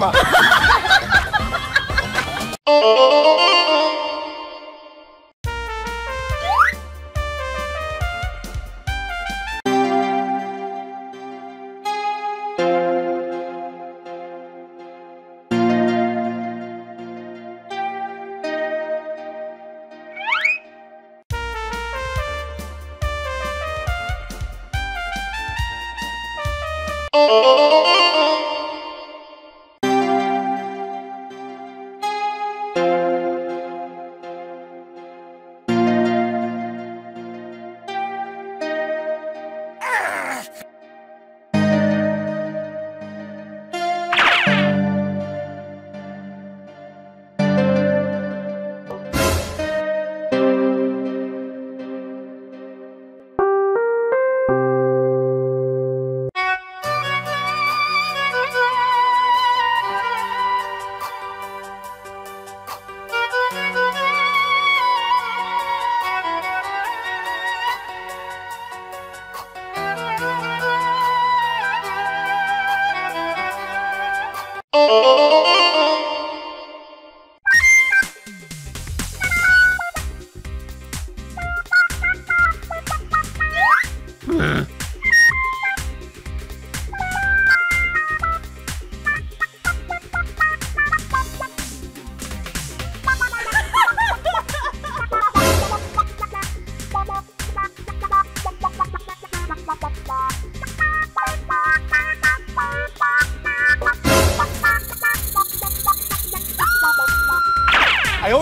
まあ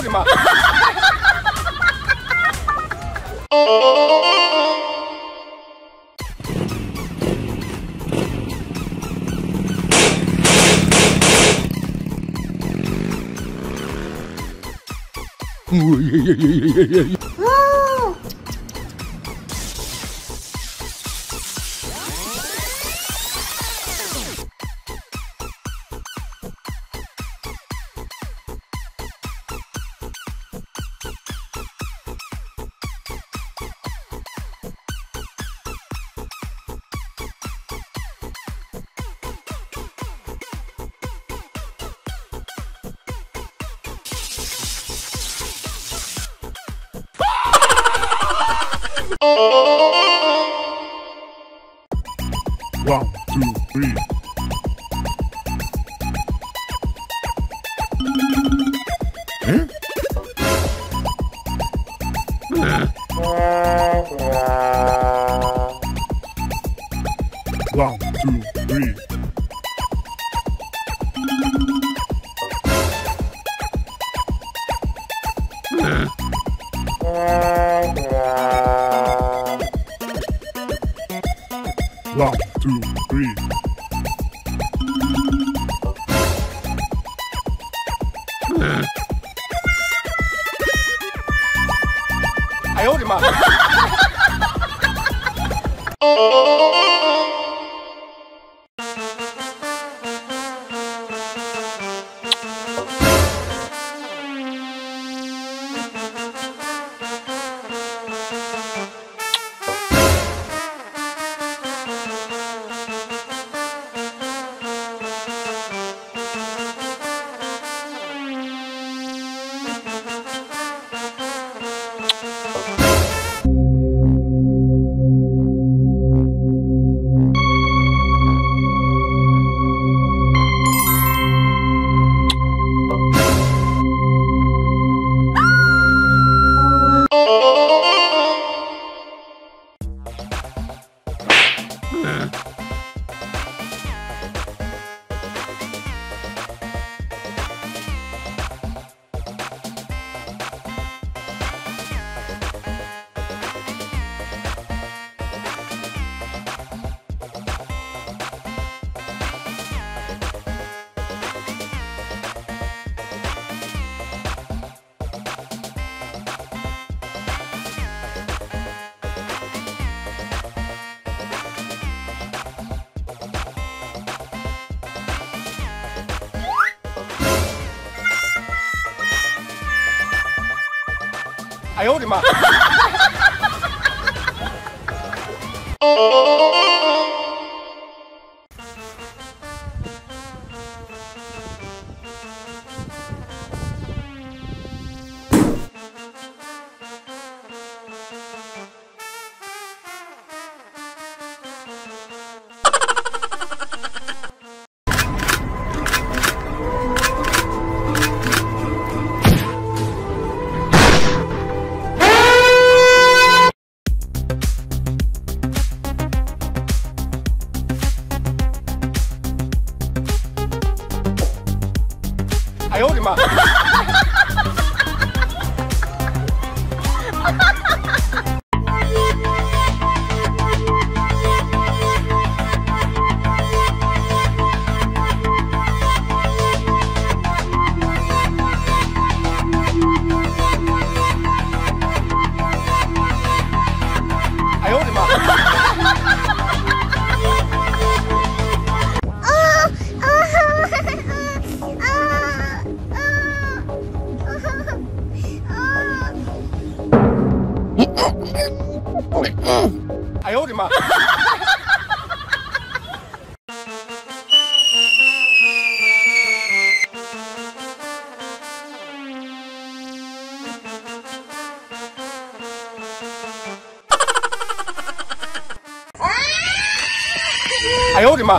하지 마. One, two, three. 哎呦我的妈！哎呦我的妈！哎呦我的妈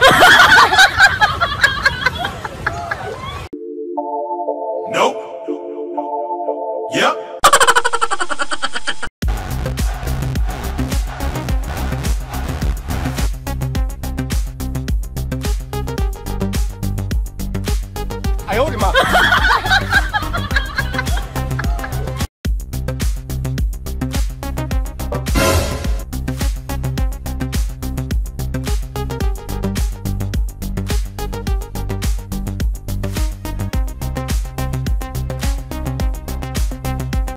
！Nope. Yep.